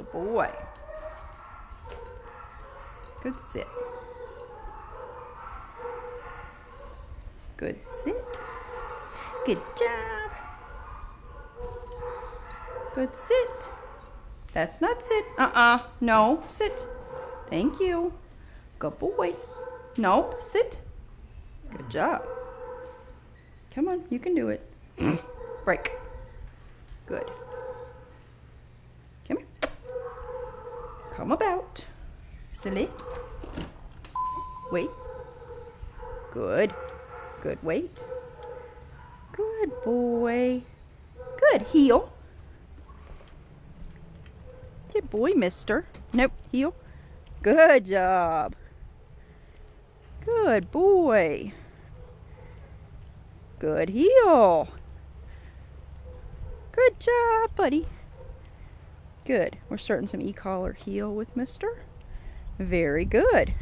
Good boy. Good sit. Good sit. Good job. Good sit. That's not sit. Uh-uh. No, sit. Thank you. Good boy. No, sit. Good job. Come on, you can do it. Hmm? Break. Good. Come here. Come about. Silly. Wait. Good. Good. Wait. Good boy. Good. Heel. Good boy, mister. Nope. Heel. Good job. Good boy. Good heel. Good job, buddy. Good. We're starting some e-collar heel with Mister. Very good.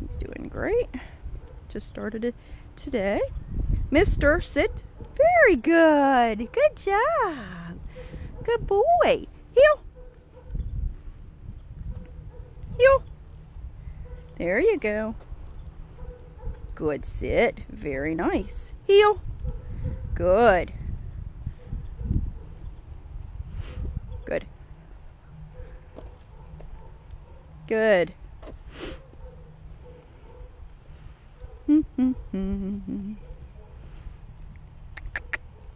He's doing great. Just started it today. Mister, sit. Very good. Good job. Good boy. Heel. Heel. There you go. Good sit. Very nice. Heel. Good. Good. Good.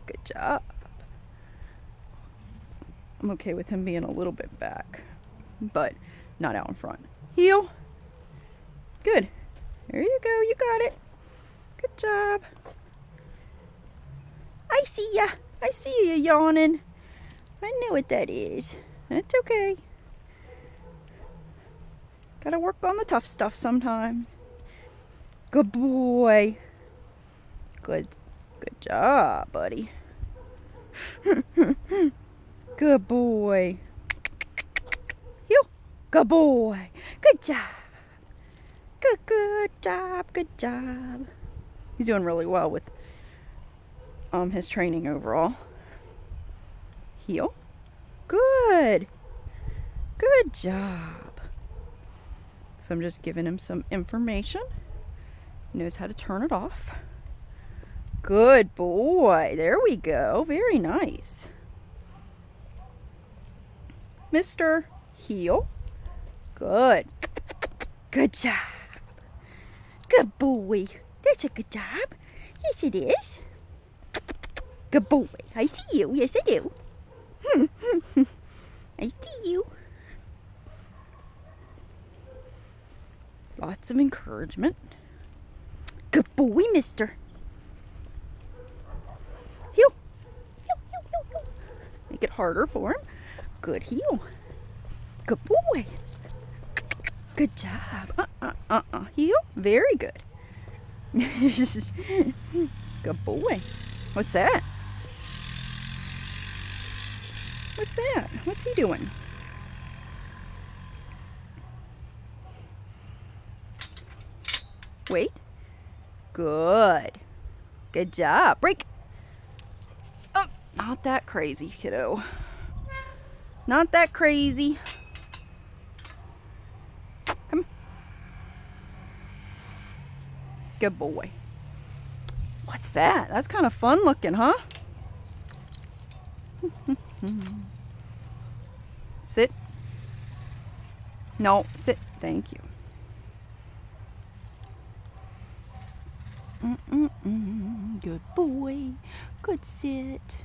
Good job. I'm okay with him being a little bit back, but not out in front. Heel. Good. There you go. You got it. Good job. I see ya. I see you yawning. I know what that is. That's okay. Gotta work on the tough stuff sometimes. Good boy. Good good job, buddy. good boy. You good boy. Good job. Good good job. Good job. He's doing really well with um his training overall. Heel. Good. Good job. So I'm just giving him some information. He knows how to turn it off. Good boy. There we go. Very nice. Mr. Heel. Good. Good job. Good boy. That's a good job. Yes, it is. Good boy. I see you. Yes, I do. I see you. Lots of encouragement. Good boy, mister. Heel. Heel, heel, heel, heel. Make it harder for him. Good heel. Good boy. Good job. Uh-uh, uh-uh. Heel. Very good. good boy. What's that? What's that? What's he doing? Wait. Good. Good job. Break. Oh, not that crazy, kiddo. Not that crazy. Come. Good boy. What's that? That's kind of fun looking, huh? sit. No, sit. Thank you. Mm-mm-mm. Good boy. Good sit.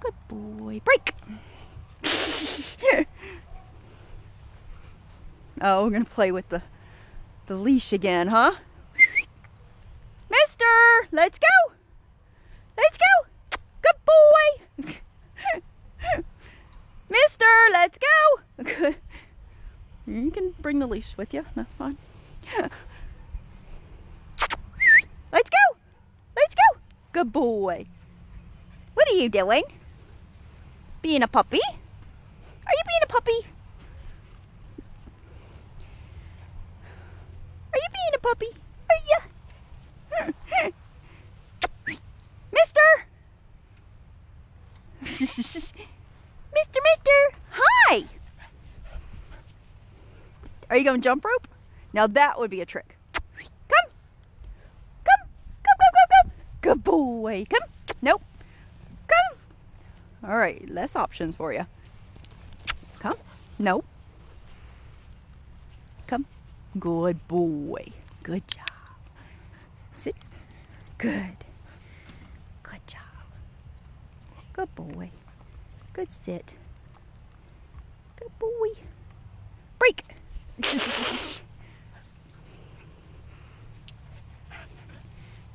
Good boy. Break. oh, we're gonna play with the the leash again, huh? Mister, let's go. Let's go. Good boy. Mister, let's go. you can bring the leash with you. That's fine. Let's go. Let's go. Good boy. What are you doing? Being a puppy? Are you being a puppy? Are you being a puppy? Are you? Mister! Mister, mister! Are you going to jump rope? Now that would be a trick. Come. Come. Come, come, come, come. Good boy. Come. Nope. Come. All right, less options for you. Come. No. Come. Good boy. Good job. Sit. Good. Good job. Good boy. Good sit. Good boy. Break.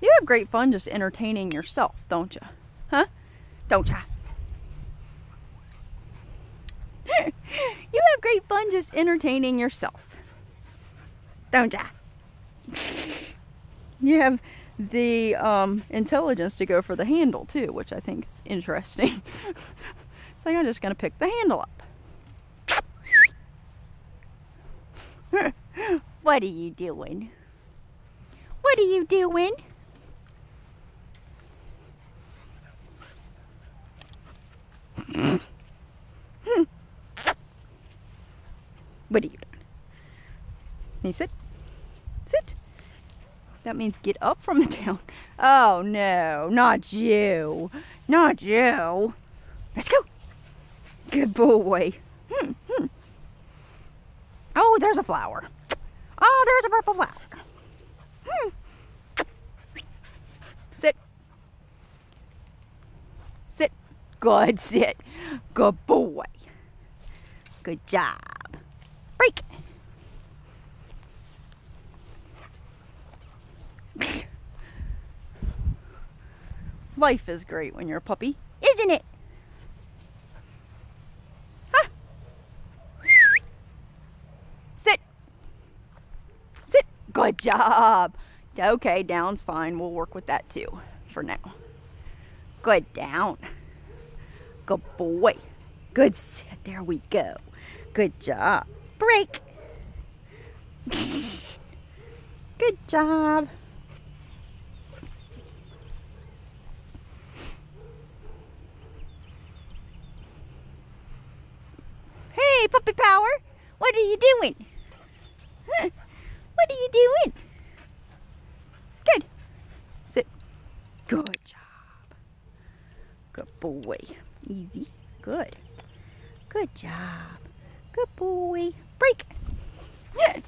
You have great fun just entertaining yourself, don't you? Huh? Don't ya? you have great fun just entertaining yourself. Don't ya? you have the um, intelligence to go for the handle too, which I think is interesting. so I'm just going to pick the handle up. What are you doing? What are you doing? what are you doing? Can you sit? Sit. That means get up from the down. Oh no, not you. Not you. Let's go. Good boy. Hmm, hmm. Oh, there's a flower. Oh, there's a purple flower. Hmm. Sit. Sit. Good, sit. Good boy. Good job. Break. Life is great when you're a puppy, isn't it? Huh? Sit. Sit. Good job. Okay, down's fine. We'll work with that too for now. Good down. Good boy. Good sit. There we go. Good job. Break. Good job. Hey, Puppy Power, what are you doing? What are you doing? Good. Sit. Good job. Good boy. Easy. Good. Good job. Good boy. Break. Yeah.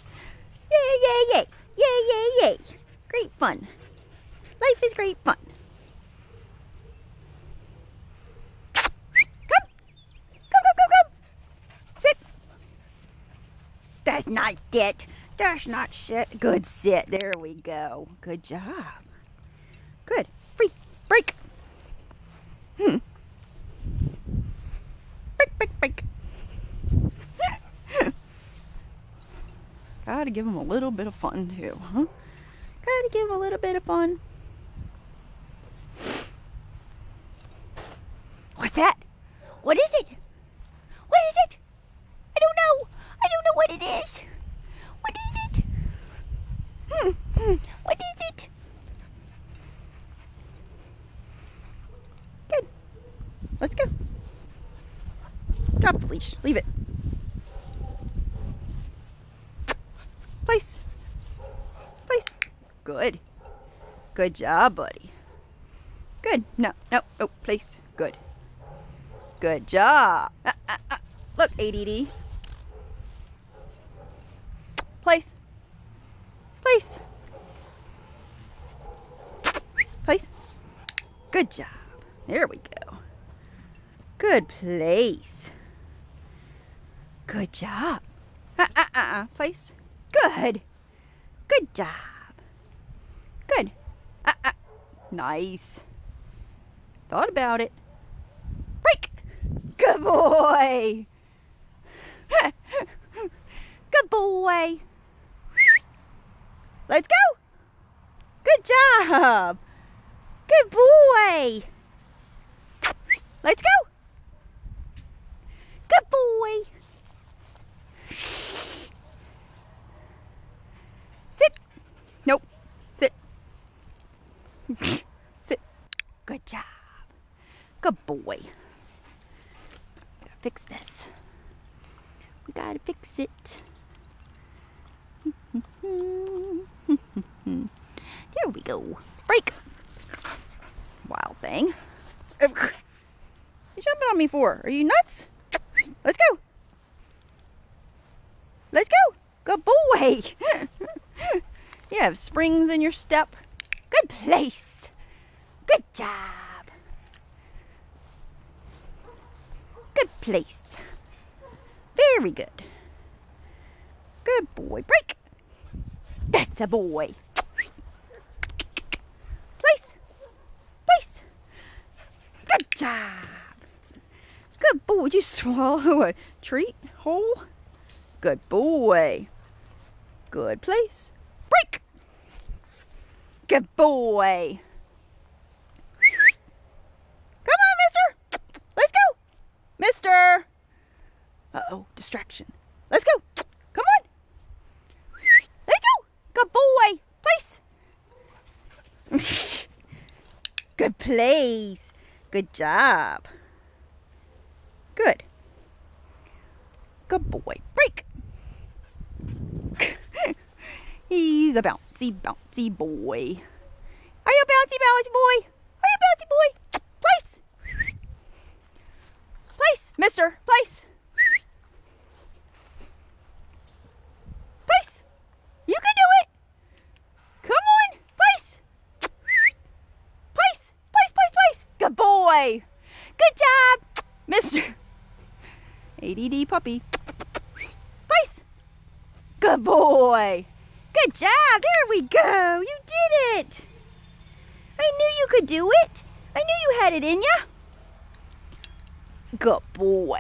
Yay, yay. Yay, yay, yay. Great fun. Life is great fun. Come. Come go go come. Sit. That's not sit. That's not shit. Good sit. There we go. Good job. Good. Free. Break. Hmm. Break, break, break. Gotta give him a little bit of fun too, huh? Gotta give them a little bit of fun. What's that? What is it? What is it? I don't know. I don't know what it is. What is it? Hmm, hmm. What is it? Good. Let's go. Drop the leash. Leave it. Place. Place. Good. Good job, buddy. Good. No, no, no, place. Good. Good job. Ah, ah, ah. Look, ADD. Place. Place. Place. Good job. There we go. Good place. Good job. Uh, uh, uh, uh. Place. Good. Good job. Good. Uh, uh. Nice. Thought about it. Break. Good boy. Good boy. Let's go. Good job. Good boy. Let's go. Good boy. Sit. Nope. Sit. Sit. Good job. Good boy. Gotta fix this. We gotta fix it. there we go. Break. Wild thing. You jumping on me for? Are you nuts? Let's go. Let's go. Good boy. you have springs in your step. Good place. Good job. Good place. Very good. Good boy. Break. That's a boy. Place. Place. Good job. Good boy. Would you swallow a treat whole? Good boy. Good place. Break. Good boy. Come on, mister. Let's go. Mister. Uh-oh, distraction. Let's go. Come on. Let's go. Good boy. Place. Good place. Good job. Good. Good boy. Break. He's a bouncy, bouncy boy. Are you a bouncy, bouncy boy? Are you a bouncy boy? Place. Place, mister. Place. Place. You can do it. Come on. Place. Place. Place, place, place. Good boy. Good job, mister. ADD puppy. Good boy. Good job. There we go. You did it. I knew you could do it. I knew you had it in you. Good boy.